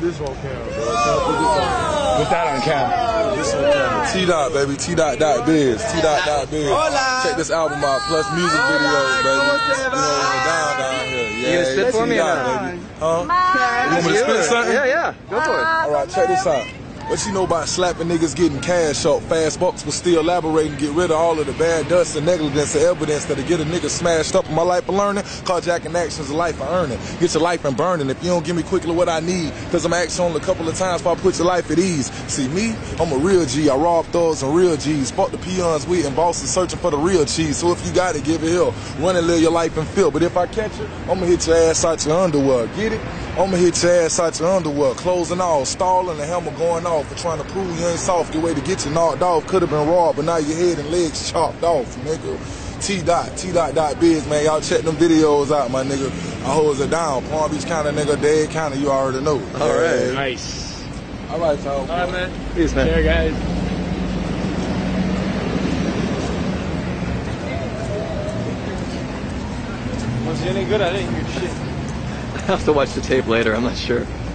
put this on camera, bro. Can put this on? Put that on camera. This on camera. T dot baby. T dot dot biz. T dot dot biz. Check this album out. Plus music videos, baby. You know, down down here. Yeah, You gonna spit for me or baby. Huh? You want me to spit something? Yeah, yeah. Go for it. Ah, All right, check this out. What you know about slapping niggas getting cash up? Fast bucks will still elaborate and get rid of all of the bad dust and negligence and evidence that'll get a nigga smashed up in my life of learning. Carjacking actions a life of earning. Get your life and burning if you don't give me quickly what I need. Cause I'm actually on a couple of times before I put your life at ease. See me? I'm a real G. I rob thugs and real G's. Fuck the peons we and bosses searching for the real cheese. So if you got it, give it here. Run and live your life in feel. But if I catch you, I'ma hit your ass out your underwear. Get it? I'ma hit your ass out your underwear. Clothes and all. Stalling the hammer going off. For trying to prove you ain't soft. Your way to get you knocked off. Could have been raw, but now your head and legs chopped off, nigga. T dot, T dot dot biz, man. Y'all check them videos out, my nigga. I holds it down. Palm Beach County, nigga. Dade County, you already know. All right. Nice. All right, y'all. All right, man. Peace, man. Care, guys. Was he any good? I didn't hear shit. I have to watch the tape later. I'm not sure.